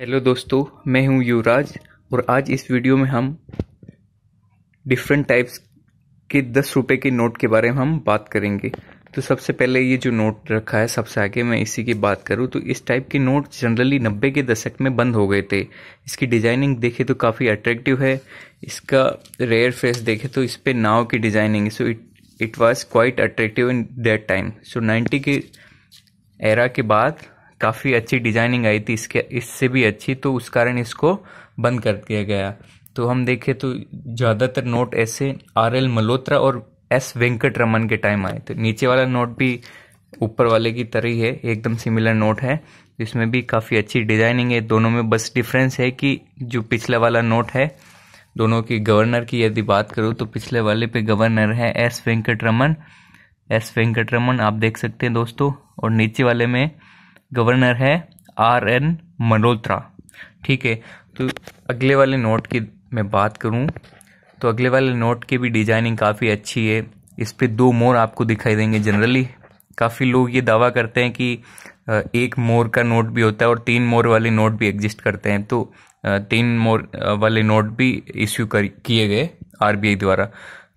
Hello दोस्तों, मैं हूँ युवराज और आज इस वीडियो में हम डिफरेंट टाइप्स के दस रुपए के नोट के बारे में हम बात करेंगे। तो सबसे पहले ये जो नोट रखा है, सबसे आगे मैं इसी की बात करूँ तो इस टाइप के नोट जनरली नब्बे के दशक में बंद हो गए थे। इसकी डिज़ाइनिंग देखे तो काफ़ी अट्रैक्टिव है। इसका रेयर फेस देखे तो इस पर नाव की designing so it it was quite attractive in that time so ninety के एरा के बाद काफ़ी अच्छी डिज़ाइनिंग आई थी, इसके, इससे भी अच्छी तो उस कारण इसको बंद कर दिया गया। तो हम देखें तो ज़्यादातर नोट ऐसे आर एल मल्होत्रा और एस वेंकट रमन के टाइम आए तो नीचे वाला नोट भी ऊपर वाले की तरह ही है, एकदम सिमिलर नोट है। इसमें भी काफ़ी अच्छी डिज़ाइनिंग है। दोनों में बस डिफरेंस है कि जो पिछला वाला नोट है, दोनों की गवर्नर की यदि बात करूँ तो पिछले वाले पे गवर्नर है S Venkataraman S Venkataraman आप देख सकते हैं दोस्तों, और नीचे वाले में गवर्नर है आर एन मल्होत्रा। ठीक है तो अगले वाले नोट की मैं बात करूँ। तो अगले वाले नोट की भी डिज़ाइनिंग काफ़ी अच्छी है। इस पर दो मोर आपको दिखाई देंगे जनरली। काफ़ी लोग ये दावा करते हैं कि एक मोर का नोट भी होता है और तीन मोर वाले नोट भी एग्जिस्ट करते हैं। तो तीन मोर वाले नोट भी इश्यू कर, किए गए आरबीआई द्वारा।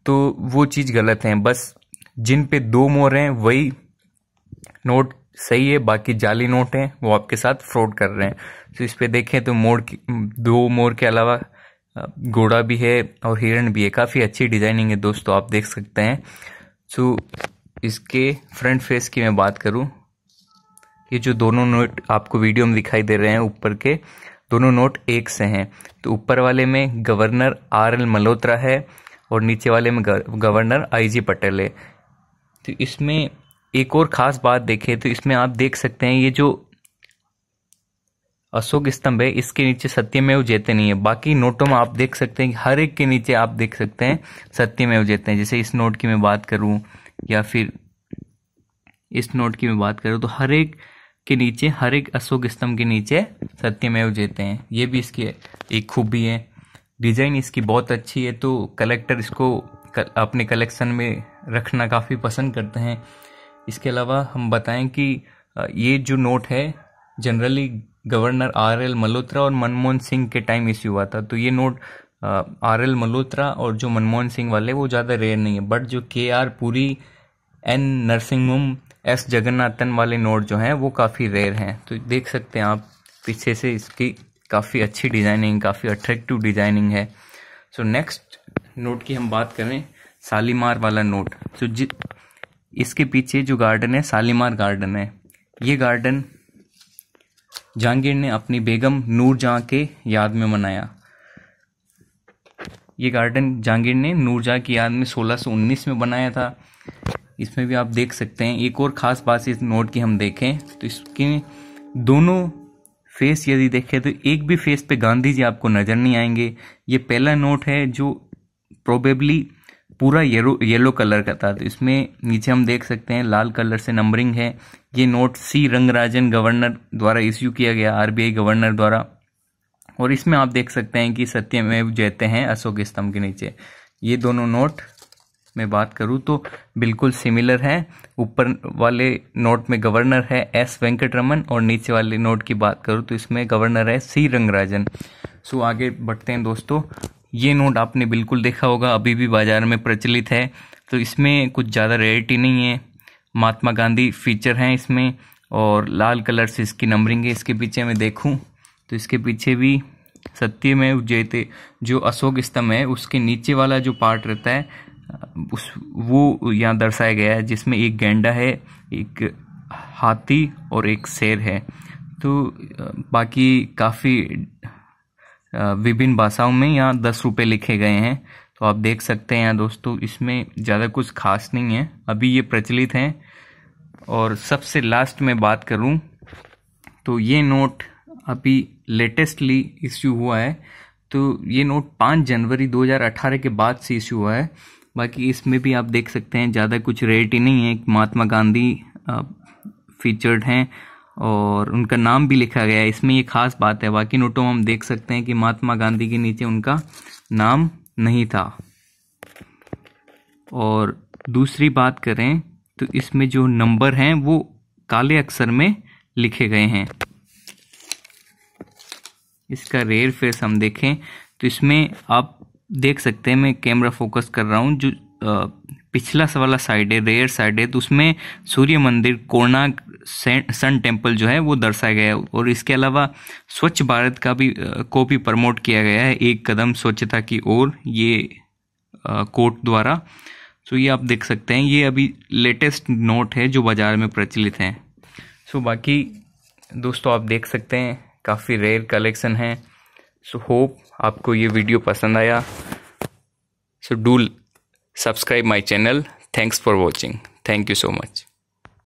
तो वो चीज़ गलत है। बस जिन पे दो मोर हैं, वही नोट सही है, बाकी जाली नोट हैं, वो आपके साथ फ्रॉड कर रहे हैं। तो इस पर देखें तो की, दो मोर के अलावा घोड़ा भी है और हिरण भी है। काफ़ी अच्छी डिज़ाइनिंग है दोस्तों, आप देख सकते हैं। सो इसके फ्रंट फेस की मैं बात करूँ, ये जो दोनों नोट आपको वीडियो में दिखाई दे रहे हैं ऊपर के, दोनों नोट एक से हैं। तो ऊपर वाले में गवर्नर आर एल मल्होत्रा है और नीचे वाले में गवर्नर आई जी पटेल है। तो इसमें एक और ख़ास बात देखें तो इसमें आप देख सकते हैं ये जो अशोक स्तंभ है, इसके नीचे सत्यमेव जयते नहीं है। बाकी नोटों में आप देख सकते हैं हर एक के नीचे आप देख सकते हैं सत्यमेव जयते हैं। जैसे इस नोट की मैं बात करूँ या फिर इस नोट की मैं बात करूँ तो हर एक के नीचे, हर एक अशोक स्तंभ के नीचे सत्यमेव जयते हैं। ये भी इसकी एक खूबी है। डिज़ाइन इसकी बहुत अच्छी है तो कलेक्टर इसको अपने कलेक्शन में रखना काफ़ी पसंद करते हैं। इसके अलावा हम बताएँ कि ये जो नोट है generally governor R L Malhotra और मनमोहन सिंह के टाइम इश्यू हुआ था। तो ये नोट आर एल मल्होत्रा और जो मनमोहन सिंह वाले, वो ज़्यादा रेयर नहीं है। बट जो K R Puri N Narasimham S Jagannathan वाले नोट जो हैं, वो काफ़ी रेयर हैं। तो देख सकते हैं आप, पीछे से इसकी काफ़ी अच्छी डिज़ाइनिंग काफ़ी अट्रैक्टिव डिज़ाइनिंग है। सो नेक्स्ट नोट की हम बात करें सालीमार वाला नोट सो जि इसके पीछे जो गार्डन है सालीमार गार्डन है। ये गार्डन जहांगीर ने अपनी बेगम नूरजहां के याद में मनाया। ये गार्डन जहांगीर ने नूरजहां की याद में 1619 में बनाया था। इसमें भी आप देख सकते हैं। एक और ख़ास बात इस नोट की हम देखें तो इसके दोनों फेस यदि देखें तो एक भी फेस पे गांधी जी आपको नज़र नहीं आएँगे। ये पहला नोट है जो प्रोबेबली पूरा येलो येलो कलर का था। तो इसमें नीचे हम देख सकते हैं, लाल कलर से नंबरिंग है। ये नोट सी रंगराजन गवर्नर द्वारा इश्यू किया गया, आरबीआई गवर्नर द्वारा। और इसमें आप देख सकते हैं कि सत्यमेव जयते हैं अशोक स्तंभ के नीचे। ये दोनों नोट में बात करूँ तो बिल्कुल सिमिलर है। ऊपर वाले नोट में गवर्नर है एस वेंकट रमन और नीचे वाले नोट की बात करूँ तो इसमें गवर्नर है सी रंगराजन। सो आगे बढ़ते हैं दोस्तों। ये नोट आपने बिल्कुल देखा होगा, अभी भी बाज़ार में प्रचलित है। तो इसमें कुछ ज़्यादा रेयरिटी नहीं है। महात्मा गांधी फीचर हैं इसमें और लाल कलर से इसकी नंबरिंग है। इसके पीछे मैं देखूँ तो इसके पीछे भी सत्य में उज्जैते जो अशोक स्तंभ है, उसके नीचे वाला जो पार्ट रहता है, उस, वो यहाँ दर्शाया गया है, जिसमें एक गेंडा है, एक हाथी और एक शेर है। तो बाकी काफ़ी विभिन्न भाषाओं में यहाँ दस रुपये लिखे गए हैं। तो आप देख सकते हैं दोस्तों, इसमें ज़्यादा कुछ खास नहीं है। अभी ये प्रचलित हैं। और सबसे लास्ट में बात करूँ तो ये नोट अभी लेटेस्टली इश्यू हुआ है। तो ये नोट पाँच जनवरी 2018 के बाद से इश्यू हुआ है। बाकी इसमें भी आप देख सकते हैं, ज़्यादा कुछ रेट ही नहीं है। महात्मा गांधी फीचर्ड हैं। और उनका नाम भी लिखा गया है। इसमें ये खास बात है बाकी नोटों में हम देख सकते हैं कि महात्मा गांधी के नीचे उनका नाम नहीं था। और दूसरी बात करें तो इसमें जो नंबर हैं, वो काले अक्षर में लिखे गए हैं। इसका रेयर फेस हम देखें तो इसमें आप देख सकते हैं, मैं कैमरा फोकस कर रहा हूँ, जो पिछला वाला साइड है रेयर साइड है तो उसमें सूर्य मंदिर, कोणार्क सन टेंपल जो है, वो दर्शाया गया है। और इसके अलावा स्वच्छ भारत का भी को भी प्रमोट किया गया है, एक कदम स्वच्छता की ओर, ये कोर्ट द्वारा। सो ये आप देख सकते हैं, ये अभी लेटेस्ट नोट है जो बाज़ार में प्रचलित हैं। सो बाकी, दोस्तों, आप देख सकते हैं, काफ़ी रेयर कलेक्शन है। सो होप आपको ये वीडियो पसंद आया। So do subscribe my channel. Thanks for watching. Thank you so much.